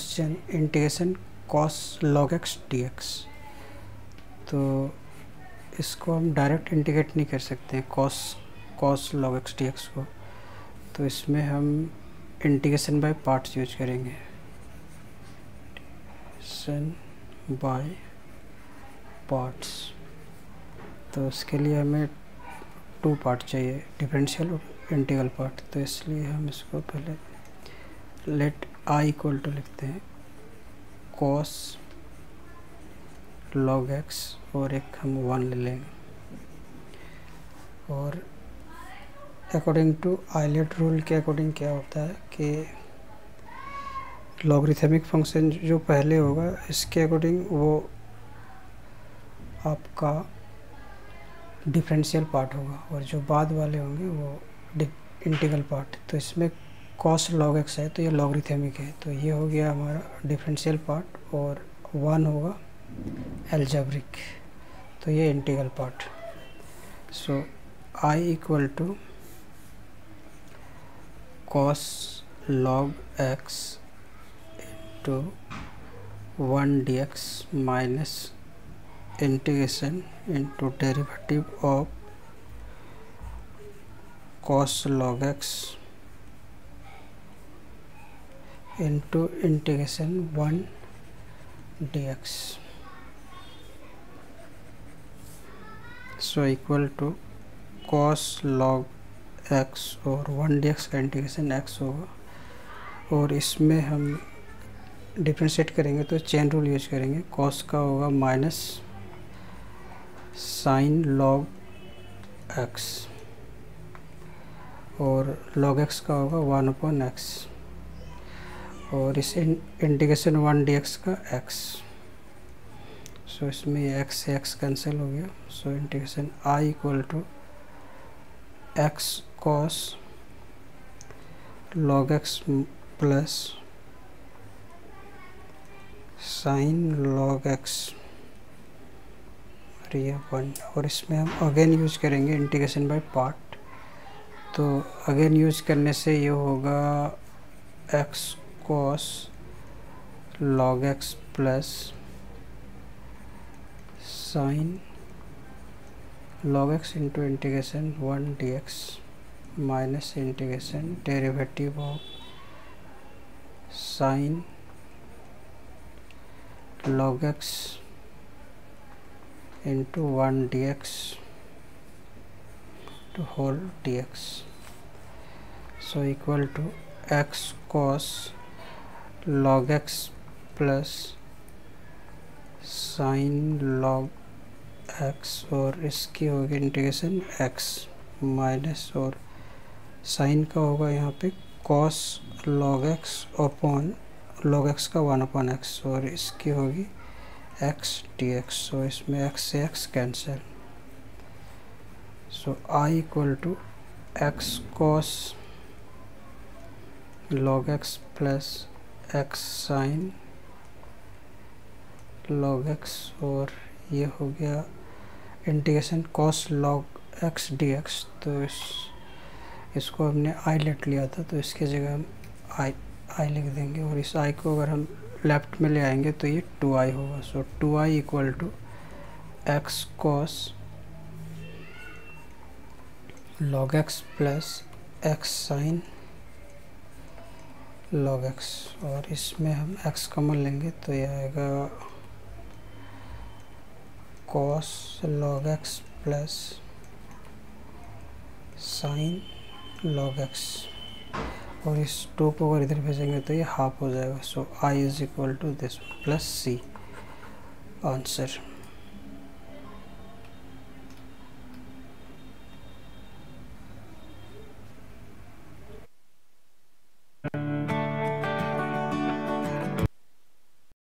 Question integration cos log x d तो इसको हम डायरेक्ट इंटीग्रेट नहीं कर सकते हैं cos cos log x d को। तो इसमें हम इंटीग्रेशन बाय पार्ट्स यूज़ करेंगे। सन बाय पार्ट्स तो उसके लिए हमें टू पार्ट चाहिए डिफरेंशियल और इंटीग्रल पार्ट तो इसलिए हम इसको पहले लेट आई इक्वल टू लिखते हैं। कॉस लॉग एक्स और एक हम वन ले लेंगे। और अकॉर्डिंग टू आइलेट रूल के अकॉर्डिंग क्या होता है कि लॉगरिथमिक फ़ंक्शन जो पहले होगा, इसके अकॉर्डिंग वो आपका डिफरेंशियल पार्ट होगा और जो बाद वाले होंगे वो इंटीग्रल पार्ट तो इसमें कॉस लॉग एक्स है तो ये लॉगरिथमिक है। तो ये हो गया हमारा डिफरेंशियल पार्ट और वन होगा एल्जेब्रिक तो ये integral part so I equal to cos log x into one d x minus integration into derivative of cos log x into integration 1 dx. So, equal to cos log x और 1 dx का integration x होगा और इसमें हम differentiate करेंगे तो chain rule use करेंगे। cos का होगा माइनस साइन लॉग x. और log x का होगा वन अपॉन एक्स और इस इंटीग्रेशन वन डी एक्स का एक्स सो इसमें एक्स से x कैंसिल हो गया। So integration I equal to x cos log x plus sine log x और ये वन और इसमें हम अगेन यूज़ करेंगे इंटीग्रेशन बाय पार्ट तो अगेन यूज़ करने से ये होगा x log x plus sine log x into integration one d x minus integration derivative of sine log x into 1 dx to whole dx. So, equal to x cos log x plus sine log x और इसकी होगी integration x minus और sine का होगा यहाँ पे cos log x upon log x का one upon x और इसकी होगी x dx so इसमें x से x cancel so, i equal to x cos log x plus x sine log x और ये हो गया integration cos log x dx तो इस, इसको हमने i लेट लिया था तो इसकी जगह हम i i लिख देंगे और इस i को अगर हम लेफ़्ट में ले आएँगे तो ये टू आई होगा। So two I equal to x cos log x plus x sine log x और इसमें हम x कॉमन लेंगे तो यह आएगा cos log x plus sine log x और इस टू को अगर इधर भेजेंगे तो ये हाफ़ हो जाएगा। So I is equal to this plus C answer